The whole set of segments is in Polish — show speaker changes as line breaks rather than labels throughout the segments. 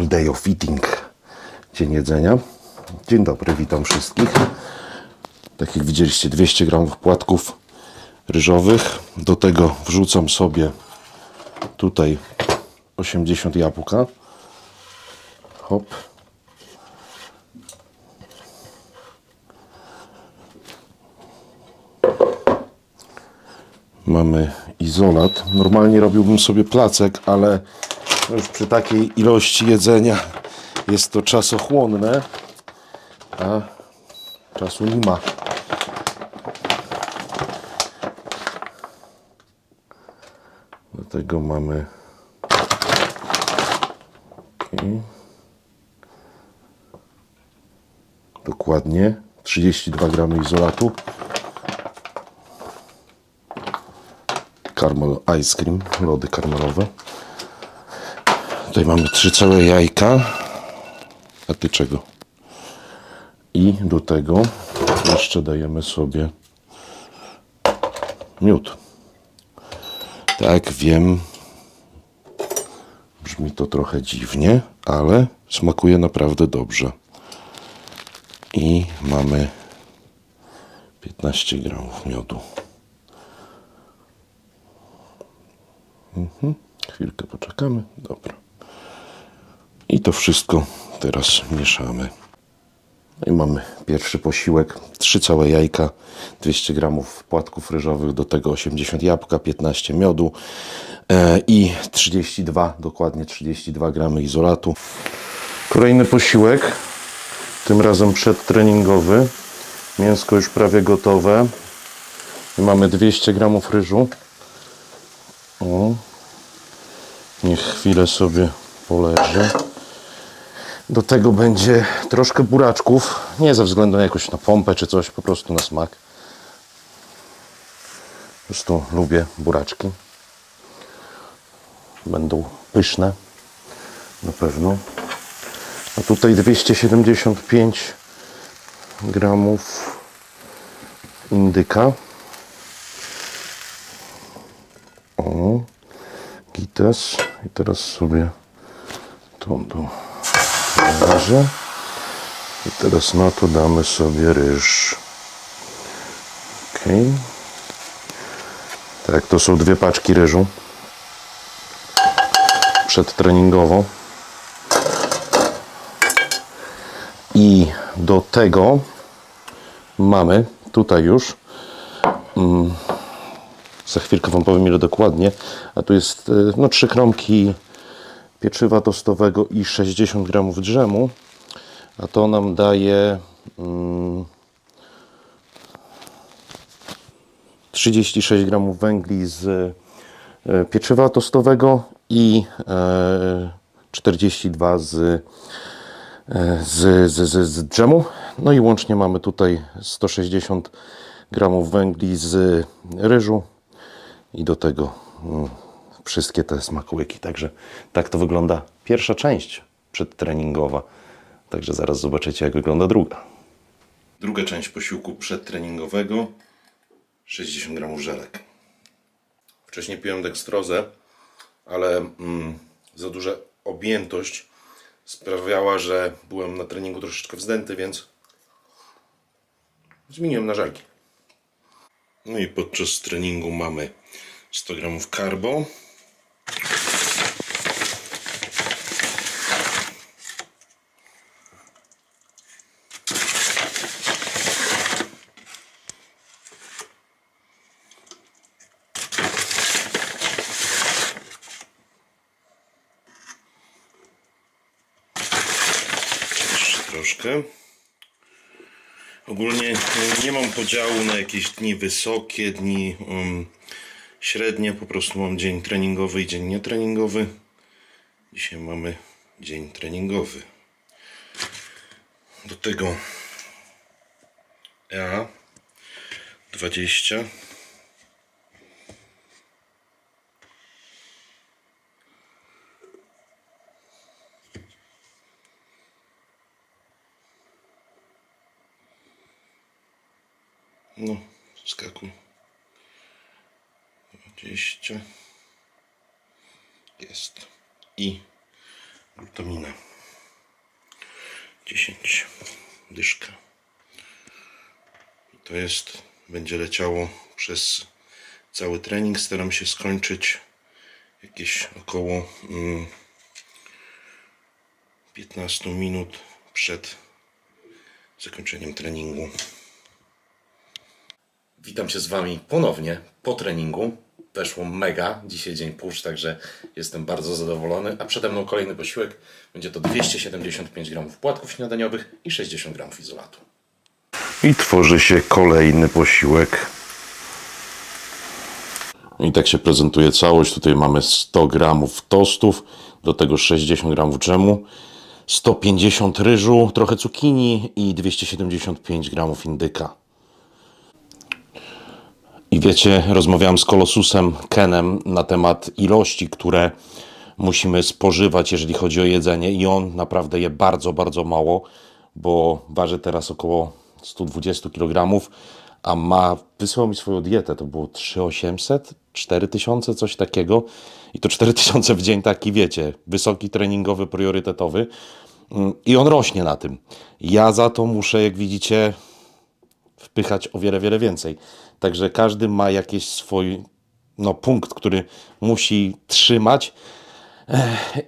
Full day of eating. Dzień jedzenia. Dzień dobry, witam wszystkich. Tak jak widzieliście, 200 gramów płatków ryżowych. Do tego wrzucam sobie tutaj 80 jabłka. Hop. Mamy izolat. Normalnie robiłbym sobie placek, ale już przy takiej ilości jedzenia jest to czasochłonne, a czasu nie ma. Do tego mamy okay. dokładnie 32 gramy izolatu caramel ice cream, lody karmelowe tutaj mamy trzy całe jajka a ty czego? i do tego jeszcze dajemy sobie miód tak, wiem. Brzmi to trochę dziwnie, ale smakuje naprawdę dobrze. I mamy 15 gramów miodu. Mhm. Chwilkę poczekamy. Dobra. I to wszystko teraz mieszamy. I mamy pierwszy posiłek. Trzy całe jajka, 200 gramów płatków ryżowych, do tego 80 jabłka, 15 miodu e, i 32, dokładnie 32 gramy izolatu. Kolejny posiłek, tym razem przedtreningowy. Mięsko już prawie gotowe. I mamy 200 gramów ryżu. O. Niech chwilę sobie poleży. Do tego będzie troszkę buraczków. Nie ze względu na jakąś na pompę czy coś, po prostu na smak. Prostu lubię buraczki. Będą pyszne. Na pewno. A tutaj 275 gramów indyka. O, gites. I teraz sobie tą, tą razie. I teraz na to damy sobie ryż. Ok. Tak, to są dwie paczki ryżu. Przedtreningowo. I do tego mamy tutaj już mm, za chwilkę Wam powiem ile dokładnie, a tu jest y, no, trzy kromki pieczywa tostowego i 60 gramów drzemu, a to nam daje mm, 36 gramów węgli z e, pieczywa tostowego i e, 42 z, e, z, z, z, z. No i łącznie mamy tutaj 160 gramów węgli z ryżu i do tego mm, wszystkie te smakołyki. Także tak to wygląda pierwsza część przedtreningowa. Także zaraz zobaczycie, jak wygląda druga. Druga część posiłku przedtreningowego 60 gramów żelek. Wcześniej piłem dekstrozę, ale mm, za duża objętość sprawiała, że byłem na treningu troszeczkę wzdęty, więc zmieniłem na żelki. No i podczas treningu mamy 100 gramów carbo, troszkę. Ogólnie nie mam podziału na jakieś dni wysokie, dni um, średnie. Po prostu mam dzień treningowy i dzień nietreningowy. Dzisiaj mamy dzień treningowy. Do tego EA 20 No, skakuj. 20. Jest. I glutamina. 10 dyszka. To jest, będzie leciało przez cały trening. Staram się skończyć jakieś około mm, 15 minut przed zakończeniem treningu. Witam się z Wami ponownie po treningu. Weszło mega. Dzisiaj dzień pusz, także jestem bardzo zadowolony. A przede mną kolejny posiłek. Będzie to 275 gramów płatków śniadaniowych i 60 gramów izolatu. I tworzy się kolejny posiłek. I tak się prezentuje całość. Tutaj mamy 100 gramów tostów, do tego 60 gramów dżemu, 150 ryżu, trochę cukinii i 275 gramów indyka. I wiecie, rozmawiałem z Kolosusem Kenem na temat ilości, które musimy spożywać, jeżeli chodzi o jedzenie, i on naprawdę je bardzo, bardzo mało, bo waży teraz około 120 kg, a ma, wysłał mi swoją dietę, to było 3800, 4000, coś takiego. I to 4000 w dzień taki, wiecie, wysoki treningowy, priorytetowy. Mm, I on rośnie na tym. Ja za to muszę, jak widzicie, wpychać o wiele, wiele więcej. Także każdy ma jakiś swój no, punkt, który musi trzymać.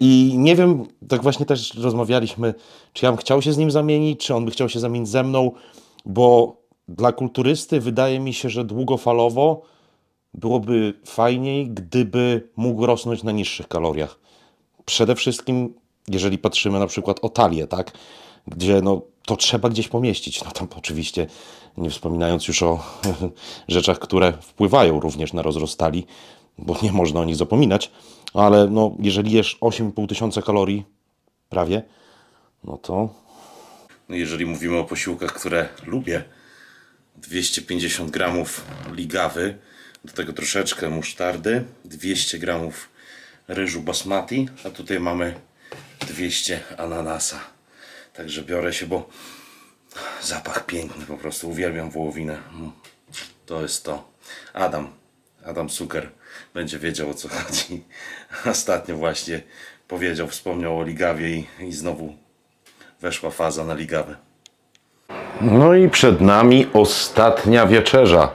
I nie wiem, tak właśnie też rozmawialiśmy, czy ja bym chciał się z nim zamienić, czy on by chciał się zamienić ze mną, bo dla kulturysty wydaje mi się, że długofalowo byłoby fajniej, gdyby mógł rosnąć na niższych kaloriach. Przede wszystkim, jeżeli patrzymy na przykład o talię, tak? Gdzie no, to trzeba gdzieś pomieścić. No tam oczywiście, nie wspominając już o rzeczach, które wpływają również na rozrost talii, bo nie można o nich zapominać, ale no, jeżeli jesz 8,5 tysiąca kalorii, prawie, no to... No jeżeli mówimy o posiłkach, które lubię, 250 gramów ligawy, do tego troszeczkę musztardy, 200 gramów ryżu basmati, a tutaj mamy 200 ananasa. Także biorę się, bo zapach piękny po prostu. Uwielbiam wołowinę. Mm. To jest to. Adam, Adam Cuker będzie wiedział o co chodzi. Ostatnio właśnie powiedział, wspomniał o ligawie i, i znowu weszła faza na ligawę. No i przed nami ostatnia wieczerza.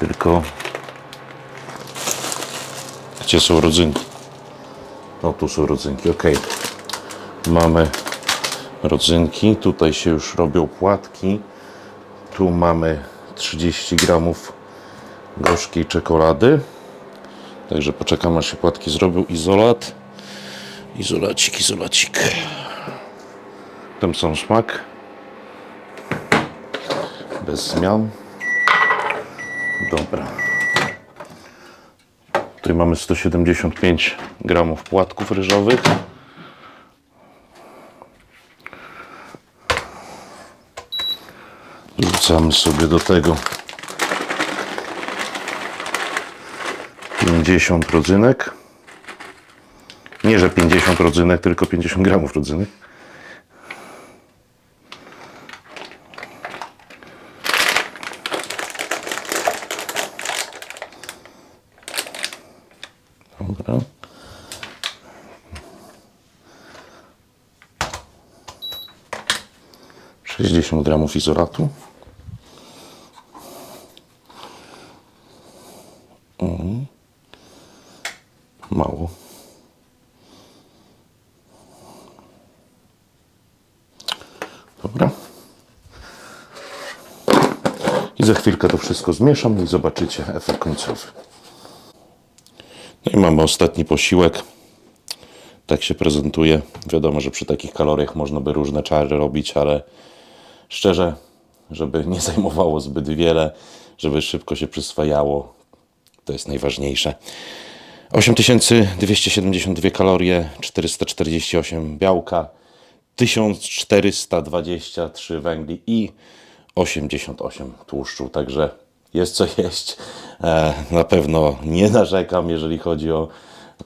Tylko gdzie są rodzynki? No tu są rodzynki, ok. Mamy rodzynki, tutaj się już robią płatki. Tu mamy 30 gramów gorzkiej czekolady. Także poczekam aż się płatki zrobią. Izolat. Izolacik, izolacik. Tam sam smak. Bez zmian. Dobra. Tutaj mamy 175 gramów płatków ryżowych. Wrzucamy sobie do tego 50 rodzynek. Nie, że 50 rodzynek, tylko 50 gramów rodzynek. 60 gramów izoratu. Mm. Mało. Dobra. I za chwilkę to wszystko zmieszam i zobaczycie efekt końcowy. No i mamy ostatni posiłek. Tak się prezentuje. Wiadomo, że przy takich kaloriach można by różne czary robić, ale szczerze, żeby nie zajmowało zbyt wiele, żeby szybko się przyswajało, to jest najważniejsze. 8272 kalorie, 448 białka, 1423 węgli i 88 tłuszczu. Także jest co jeść. E, na pewno nie narzekam, jeżeli chodzi o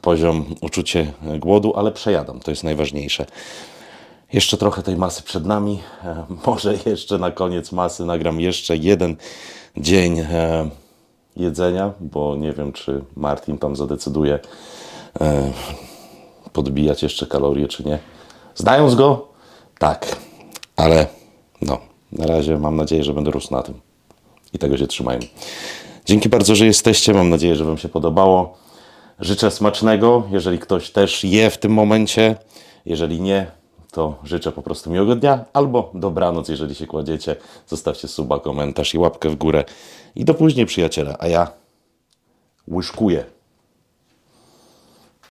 poziom uczucie głodu, ale przejadam. To jest najważniejsze. Jeszcze trochę tej masy przed nami. E, może jeszcze na koniec masy nagram jeszcze jeden dzień e, jedzenia, bo nie wiem, czy Martin tam zadecyduje podbijać jeszcze kalorie, czy nie. Zdając go, Tak, ale no, na razie mam nadzieję, że będę rósł na tym. I tego się trzymajmy. Dzięki bardzo, że jesteście. Mam nadzieję, że Wam się podobało. Życzę smacznego, jeżeli ktoś też je w tym momencie. Jeżeli nie, to życzę po prostu miłego dnia albo dobranoc, jeżeli się kładziecie. Zostawcie suba, komentarz i łapkę w górę. I do później, przyjaciele. A ja łyżkuję.